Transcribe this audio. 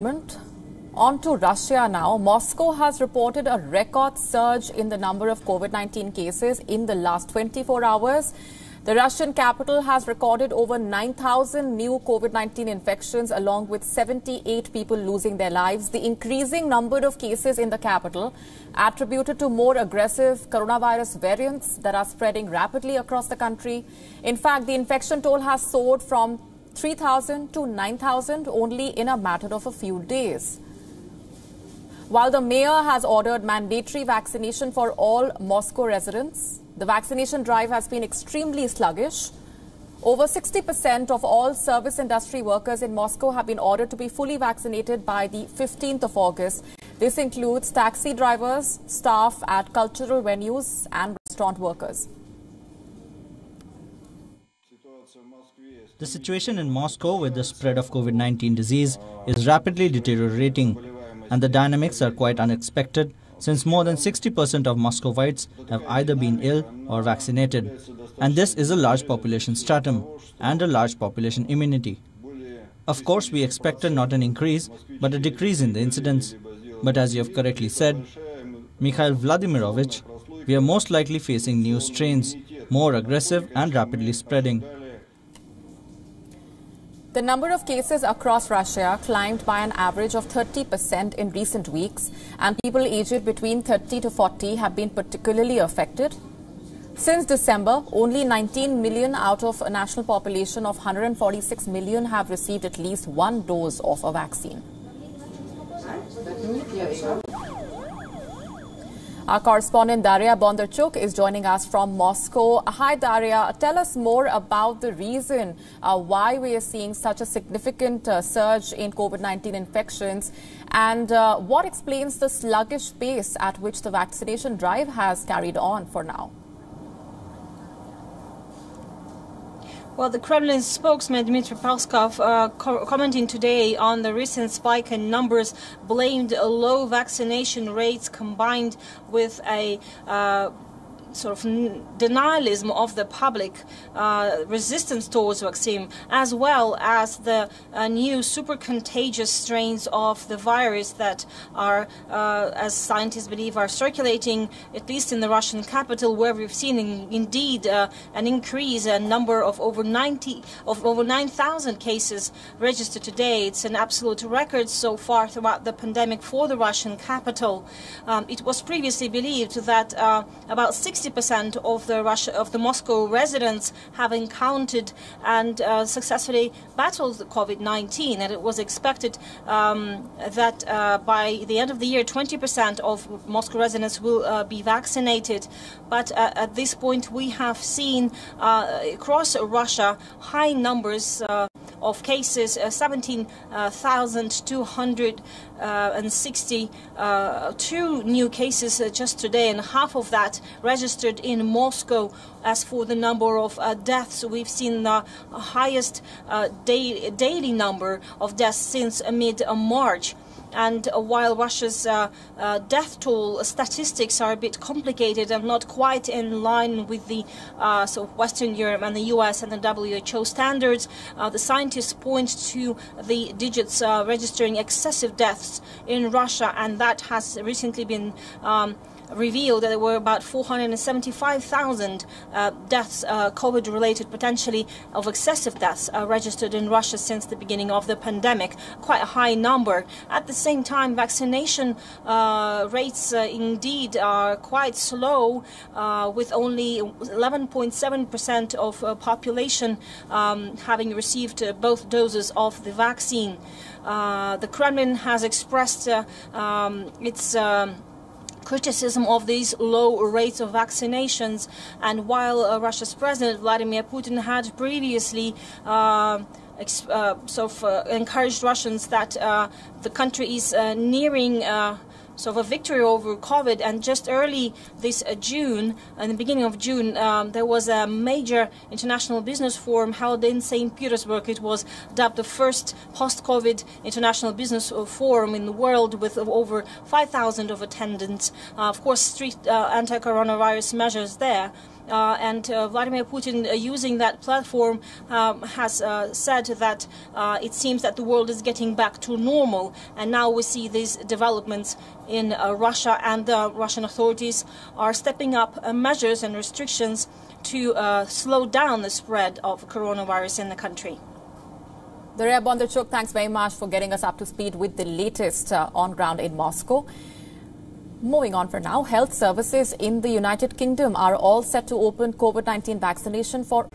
On to Russia now. Moscow has reported a record surge in the number of COVID 19 cases in the last 24 hours. The Russian capital has recorded over 9,000 new COVID 19 infections, along with 78 people losing their lives. The increasing number of cases in the capital attributed to more aggressive coronavirus variants that are spreading rapidly across the country. In fact, the infection toll has soared from 3,000 to 9,000 only in a matter of a few days. While the mayor has ordered mandatory vaccination for all Moscow residents, the vaccination drive has been extremely sluggish. Over 60% of all service industry workers in Moscow have been ordered to be fully vaccinated by the 15th of August. This includes taxi drivers, staff at cultural venues and restaurant workers. The situation in Moscow with the spread of COVID 19 disease is uh, rapidly deteriorating, and the dynamics are quite unexpected since more than 60% of Muscovites have either been ill or vaccinated. And this is a large population stratum and a large population immunity. Of course, we expected not an increase, but a decrease in the incidence. But as you have correctly said, Mikhail Vladimirovich, we are most likely facing new strains, more aggressive and rapidly spreading. The number of cases across Russia climbed by an average of 30% in recent weeks, and people aged between 30 to 40 have been particularly affected. Since December, only 19 million out of a national population of 146 million have received at least one dose of a vaccine. Our correspondent Daria Bondarchuk is joining us from Moscow. Hi, Daria. Tell us more about the reason uh, why we are seeing such a significant uh, surge in COVID 19 infections and uh, what explains the sluggish pace at which the vaccination drive has carried on for now. Well, the Kremlin spokesman Dmitry Peskov, uh, co commenting today on the recent spike in numbers, blamed low vaccination rates combined with a uh, sort of denialism of the public uh, resistance towards vaccine, as well as the uh, new super contagious strains of the virus that are, uh, as scientists believe, are circulating, at least in the Russian capital, where we've seen in, indeed uh, an increase, a number of over 90, of over 9,000 cases registered today. It's an absolute record so far throughout the pandemic for the Russian capital. Um, it was previously believed that uh, about 6 60% of the Russia, of the Moscow residents have encountered and uh, successfully battled COVID-19, and it was expected um, that uh, by the end of the year, 20% of Moscow residents will uh, be vaccinated. But uh, at this point, we have seen uh, across Russia high numbers uh, of cases, uh, 17,262 uh, new cases uh, just today, and half of that registered in Moscow. As for the number of uh, deaths, we've seen the highest uh, day daily number of deaths since mid-March. And uh, while Russia's uh, uh, death toll statistics are a bit complicated and not quite in line with the sort of Western Europe and the US and the WHO standards, the scientists point to the digits registering excessive deaths in Russia, and that has recently been um, revealed that there were about 475,000 uh, deaths, uh, COVID related potentially, of excessive deaths uh, registered in Russia since the beginning of the pandemic. Quite a high number. At the same time, vaccination uh, rates uh, indeed are quite slow, uh, with only 11.7% of population um, having received both doses of the vaccine. the Kremlin has expressed um, its um, criticism of these low rates of vaccinations. And while uh, Russia's President Vladimir Putin had previously uh, uh, sort of uh, encouraged Russians that uh, the country is uh, nearing of a victory over COVID. And just early this uh, June, in the beginning of June, um, there was a major international business forum held in St. Petersburg. It was dubbed the first post-COVID international business uh, forum in the world with over 5,000 of attendants. Uh, of course, strict uh, anti-coronavirus measures there. Uh, and uh, Vladimir Putin, uh, using that platform, um, has said that it seems that the world is getting back to normal. And now we see these developments in uh, Russia, and the Russian authorities are stepping up uh, measures and restrictions to uh, slow down the spread of coronavirus in the country. Daria Bondarchuk, thanks very much for getting us up to speed with the latest uh, on ground in Moscow. Moving on for now, health services in the United Kingdom are all set to open COVID-19 vaccination for